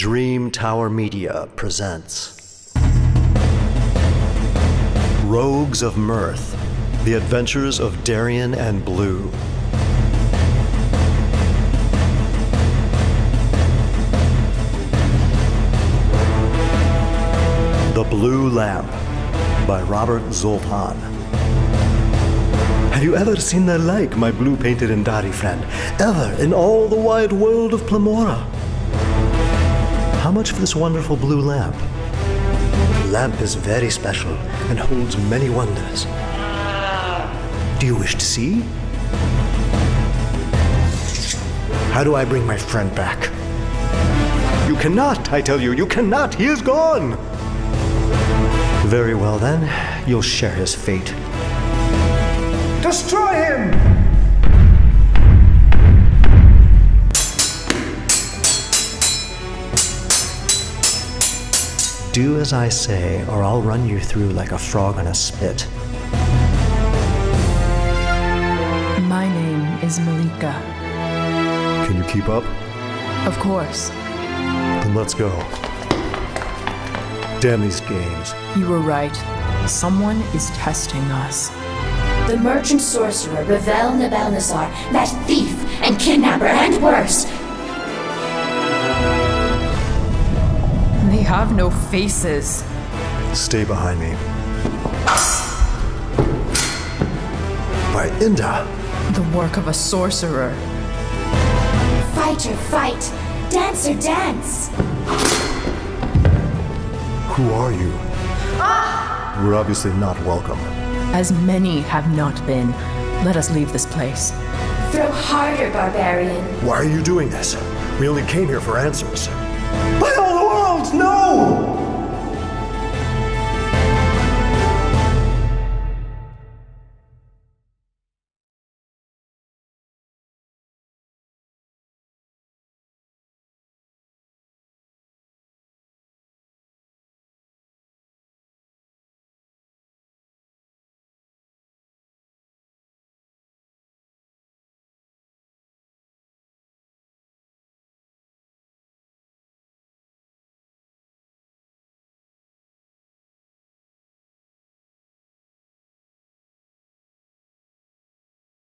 Dream Tower Media presents Rogues of Merth The Adventures of Dareon and Blue. The Blue Lamp by Robert Zoltan. Have you ever seen the like, my blue painted Indari friend? Ever in all the wide world of Plamora? How much for this wonderful blue lamp? The lamp is very special and holds many wonders. Do you wish to see? How do I bring my friend back? You cannot, I tell you, you cannot. He is gone. Very well then, you'll share his fate. Destroy him! Do as I say, or I'll run you through like a frog on a spit. My name is Malika. Can you keep up? Of course. Then let's go. Damn these games. You were right. Someone is testing us. The merchant sorcerer, Ravel Nabelnazar, that thief and kidnapper and worse. Have no faces. Stay behind me. By Inda. The work of a sorcerer. Fighter, fight. Dancer, dance. Who are you? Ah! We're obviously not welcome. As many have not been. Let us leave this place. Throw harder, barbarian. Why are you doing this? We only came here for answers. No.